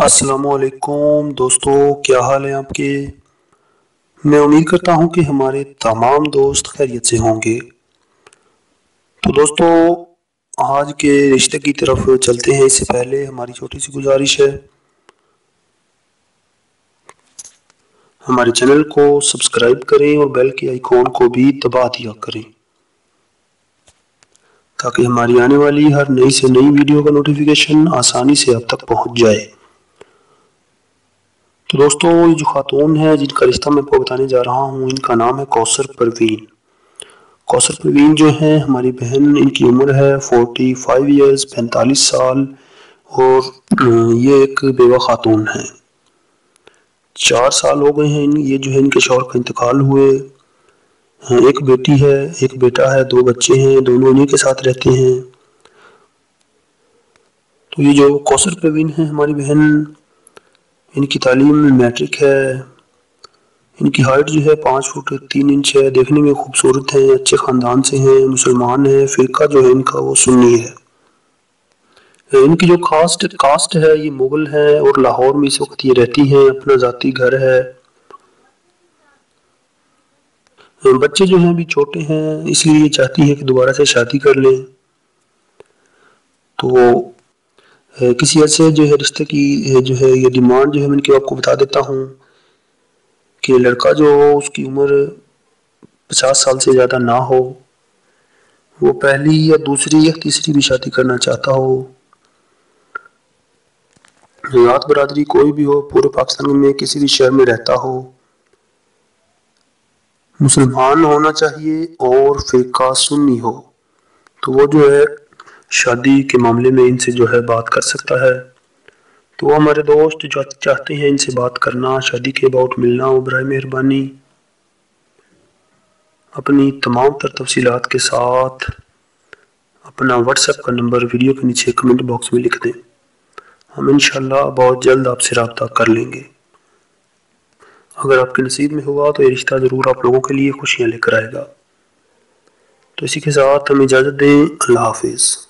असलकुम दोस्तों, क्या हाल है आपके? मैं उम्मीद करता हूँ कि हमारे तमाम दोस्त खैरियत से होंगे। तो दोस्तों, आज के रिश्ते की तरफ़ चलते हैं। इससे पहले हमारी छोटी सी गुजारिश है। हमारे चैनल को सब्सक्राइब करें और बेल के आइकॉन को भी दबा दिया करें, ताकि हमारी आने वाली हर नई से नई वीडियो का नोटिफिकेशन आसानी से आप तक पहुँच जाए। तो दोस्तों, ये जो खातून है, जिनका रिश्ता मैं आपको बताने जा रहा हूँ, इनका नाम है कौसर परवीन। कौसर परवीन जो है, हमारी बहन, इनकी उम्र है फोर्टी फाइव ईयर्स पैंतालीस साल, और ये एक बेवा खातून है। चार साल हो गए हैं, ये जो है, इनके शौहर का इंतकाल हुए। एक बेटी है, एक बेटा है, दो बच्चे हैं, दोनों इन्हीं के साथ रहते हैं। तो ये जो कौसर परवीन है, हमारी बहन इनकी तालीम में मैट्रिक है। इनकी हाइट जो है पाँच फुट तीन इंच है। देखने में खूबसूरत है, अच्छे ख़ानदान से हैं, मुसलमान है। फ़िरका जो है इनका वो सुन्नी है। इनकी जो कास्ट कास्ट है, ये मुगल है और लाहौर में इस वक्त ये रहती हैं। अपना ज़ाती घर है। बच्चे जो हैं अभी छोटे हैं, इसलिए ये चाहती है कि दोबारा से शादी कर लें। तो किसी ऐसे जो है रिश्ते की जो है ये डिमांड जो है मैं आपको बता देता हूँ कि लड़का जो हो, उसकी उम्र पचास साल से ज़्यादा ना हो, वो पहली या दूसरी या तीसरी भी शादी करना चाहता हो रात बरादरी कोई भी हो, पूरे पाकिस्तान में किसी भी शहर में रहता हो, मुसलमान होना चाहिए और फिर सुन्नी हो तो वो जो है शादी के मामले में इनसे जो है बात कर सकता है। तो हमारे दोस्त जो चाहते हैं इनसे बात करना, शादी के अबाउट मिलना, वो बर मेहरबानी। अपनी तमाम तर तफसीत के साथ अपना व्हाट्सएप का नंबर वीडियो के नीचे कमेंट बॉक्स में लिख दें। हम इन बहुत जल्द आपसे रबता कर लेंगे। अगर आपके नसीब में हुआ तो ये रिश्ता ज़रूर आप लोगों के लिए खुशियाँ लेकर आएगा। तो इसी के साथ हम इजाज़त दें। अल्लाह हाफिज़।